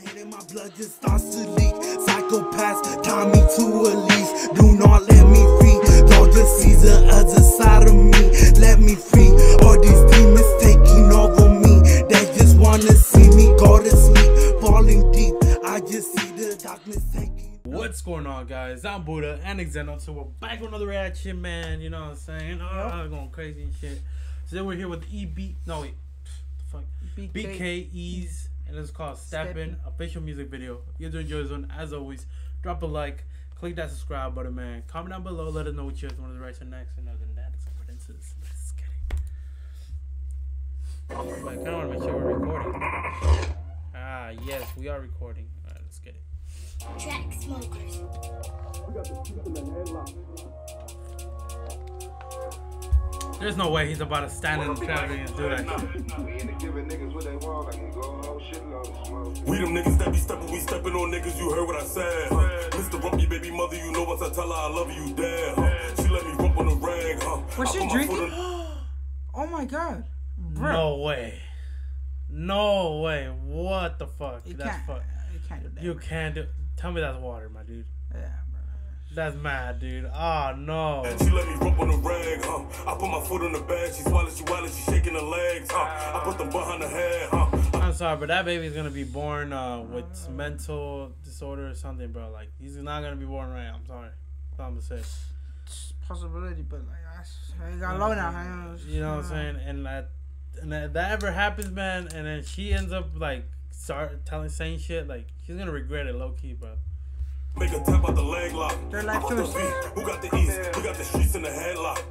Hating my blood just starts to leak. Psychopaths tie me to a leash. Do not let me free. Lord, just see the other side of me. Let me free. All these demons taking over me. They just wanna see me go to sleep. Falling deep. I just see the darkness taking. What's going on, guys? I'm Buddha and Xzendo, so we're back with another reaction, man. You know what I'm saying? Ah, going crazy and shit. So then we're here with EB. No, wait. The fuck? BK. BKE's, and it's called Steppin' Steppin'. official music video. If you guys enjoy this one, as always, drop a like, click that subscribe button, man. Comment down below, let us know what you guys want to reaction next. And other than that, let's get into this. Let's get it. But I kind of want to make sure we're recording. Ah, yes, we are recording. All right, let's get it. Track smokers. There's no way he's about to stand in the traffic and do that. We them niggas that be steppin', we steppin' on niggas, you heard what I said. Huh? Mr. Rump, your baby mother, you know once I tell her I love you, dead. Huh? She let me rump on the rag, huh? Was she put my drinking? foot Oh my god. Bro. No way. No way. What the fuck? You That's can't. fuck. You can't do that. You can't do. Tell me that's water, my dude. Yeah, bro. That's mad, dude. Oh no. I put my foot on the bed, she swallow, she wallet, she shaking her legs, huh? I put them behind her head, huh? I'm sorry, but that baby's gonna be born uh, with mental disorder or something, bro. Like he's not gonna be born right. I'm sorry. That's all I'm gonna say. It's possibility, but like that's I got low now. I You know what I'm saying? And that, and that, that ever happens, man, and then she ends up like start telling saying shit, like she's gonna regret it, low key, bro. Make a tap out the leg lock. Their life I put the choice. beat. Who got the east? Who got the streets in the headlock?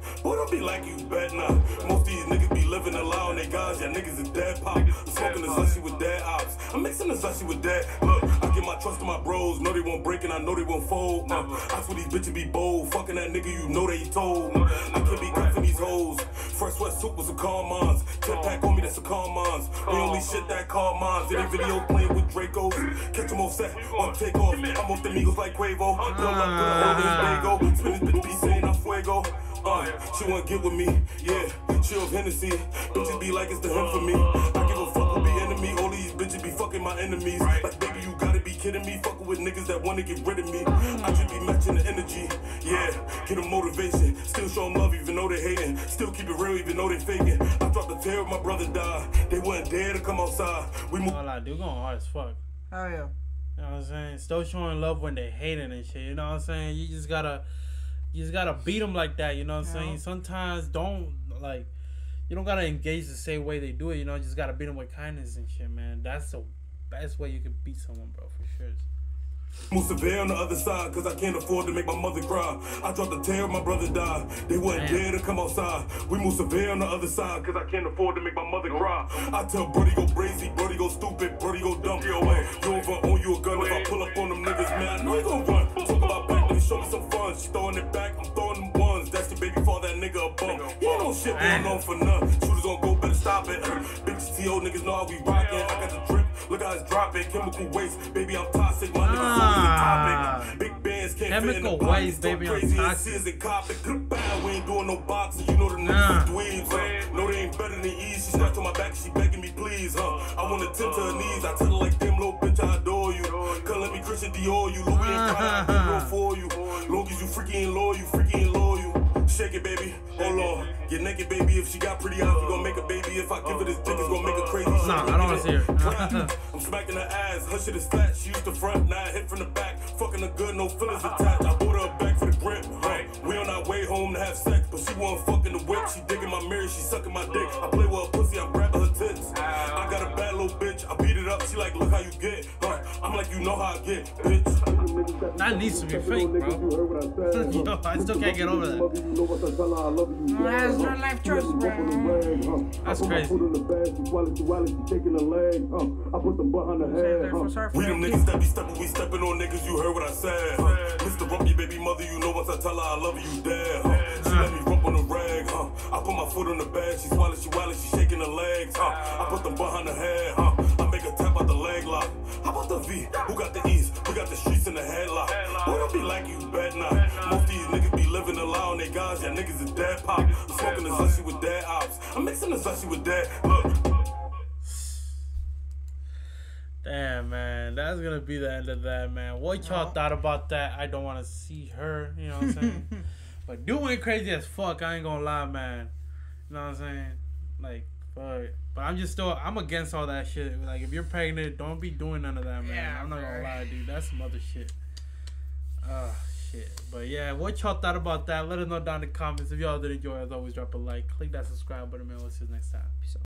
Don't be like you bet not. Most these niggas be living a lie on they guys. Yeah, niggas is dead pop. I'm smoking the Zushy with dead ops. I'm mixing the Zushy with dead. Look, I get my trust to my bros. Know they won't break and I know they won't fold. Uh, I swear these bitches be bold. Fucking that nigga, you know they told. I can't be cuffing these hoes. Fresh sweat soup was a calm mons. Ten pack on me, that's a calm mons. The only shit that calm mons. Any video playing with Dracos. Catch them off set, on takeoff. I'm off the Migos like Quavo. Pull up, put a hole in Dago. Spin this bitch, be saying I'm fuego. Uh, she wanna get with me, yeah. She off Hennessy. Bitches be like it's the him for me. I give a fuck who be enemy. All these bitches be fucking my enemies. Like, baby, you gotta be kidding me. Fucking with niggas that wanna get rid of me. I just be matching the energy, yeah. Get them motivation. Still show 'em love even though they hating. Still keep it real even though they faking. I dropped a tear when my brother died. They wouldn't dare to come outside. We move. All I do going hard as fuck. Hell yeah. You know what I'm saying? Still showing love when they hating and shit. You know what I'm saying? You just gotta, you just gotta beat them like that. You know what I'm Yeah. saying? Sometimes don't like, you don't gotta engage the same way they do it. You know, you just gotta beat them with kindness and shit, man. That's the best way you can beat someone, bro, for sure. Move severe on the other side, cause I can't afford to make my mother cry. I dropped a tear, my brother died. They wouldn't Damn. dare to come outside. We move severe on the other side, cause I can't afford to make my mother cry. I tell Brody go crazy, Brody go stupid, Brody go dumb. Yo, way. You over on you a gun if I pull up on them niggas, man. I know you gon' run. Talk about back, let me show me some fun. She throwing it back, ain't no going on for none. Shooters go, better stop it. Big TO niggas know how we rockin'. I got the drip, look how it's dropping. Chemical waste, baby, I'm toxic. My niggas always Ah. topic. Big bands can't fit in the Chemical pockets. waste, Talk baby, I'm crazy and toxic. see us cop it. Good we ain't doing no boxing. You know the niggas Nah. is dweebs, huh? Know they ain't better than ease. She scratched on my back, she begging me, please, huh? I wanna tend to her knees. I tell her like, damn little bitch, I adore you. Come let me Christian Dior you. Louis and Prada, I do for you. Long as you freaky and loyal, you freaky and loyal. Shake it, baby. Hold on. Get naked, baby. If she got pretty eyes, we gon' make a baby. If I give her this dick, it's gon' make her crazy. Nah, I don't wanna see her. I'm smacking her ass. Her shit is fat. She used the front, now I hit from the back. Fucking her good, no feelings attached. I bought her a bag for the grip. Huh. We on our way home to have sex, but she wasn't fucking the whip. She digging my mirror, she sucking my dick. I play get. Huh. I'm like, you know how I get, bitch. That needs to be fake, bro. Yo, I still can't get over that. That's your life choice, bro. That's crazy. Therefore, sorry for We them niggas that be steppin', we steppin' on niggas, you heard what I said. Huh? Mr. Rump, your baby mother, you know once I tell her I love you dead. Huh? She let me rump on the rag, huh? I put my foot on the bed, she swallow, she wallet, she shaking her legs, huh? I put them behind her head, huh? I make a tap out the leg lock. How about the V? Who got the East? We got the streets in the headlock. Boy, don't be like you, bet not. Most of these niggas be living a lie on they guys, yeah, niggas is dead pop. I'm smoking the Zushy with dead ops. I'm mixing the Zushy with dead. Look. Damn, man. that's gonna be the end of that, man. What y'all No. thought about that? I don't want to see her. You know what I'm saying? but doing crazy as fuck. I ain't gonna lie, man. You know what I'm saying? Like, fuck. But I'm just still. I'm against all that shit. Like, if you're pregnant, don't be doing none of that, man. Yeah, I'm not gonna lie, dude. That's some other shit. Oh shit. But yeah, what y'all thought about that? Let us know down in the comments. If y'all did enjoy, as always, drop a like, click that subscribe button, man. We'll see you next time. Peace out.